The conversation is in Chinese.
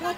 我